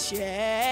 check.